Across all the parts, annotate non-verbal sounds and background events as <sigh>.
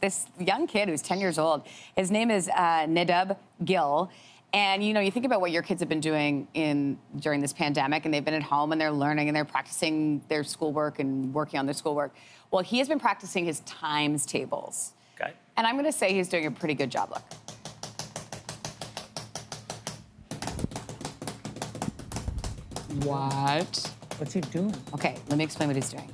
this young kid who's 10 years old. His name is uh, Nadub Gill. And you know, you think about what your kids have been doing in during this pandemic, and they've been at home and they're learning and they're practicing their schoolwork and working on their schoolwork. Well, he has been practicing his times tables. Okay. And I'm going to say he's doing a pretty good job. Look. What? What's he doing? Okay, let me explain what he's doing.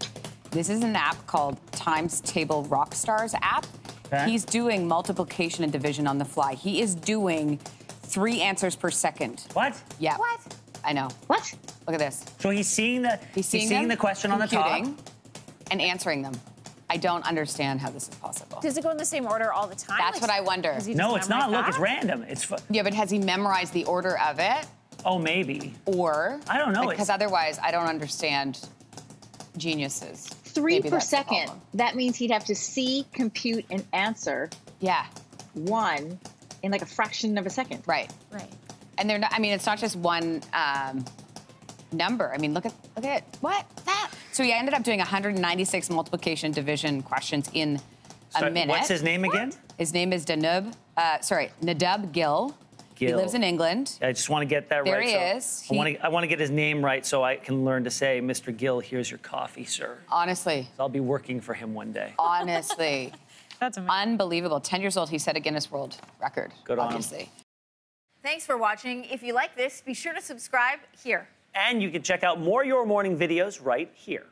This is an app called Times Table Rockstars app. Okay. He's doing multiplication and division on the fly. He is doing three answers per second. What? Yeah. What? I know. What? Look at this. So he's seeing the He's seeing, them, the question on the top. computing, and answering them. I don't understand how this is possible. Does it go in the same order all the time? That's what I wonder. No, it's not. memorize Look, it's random. It's fu- Yeah, but has he memorized the order of it? oh maybe. Or I don't know. Because It's- otherwise, I don't understand geniuses. Three Maybe per second. That means he'd have to see, compute, and answer Yeah, one in like a fraction of a second. right. Right. And they're not. I mean, it's not just one um, number. I mean, look at look at. What that? So he ended up doing 196 multiplication division questions in a So minute. What's his name again? His name is Danub. Uh, sorry, Nadub Gill. He lives in England. I just want to get that There right. he so is. I want to. I want to get his name right so I can learn to say, "Mr. Gill, here's your coffee, sir." Honestly, I'll be working for him one day. honestly, <laughs> That's amazing. unbelievable. 10 years old, he set a Guinness World Record. Good on him. obviously. Thanks for watching. If you like this, be sure to subscribe here. And you can check out more Your Morning videos right here.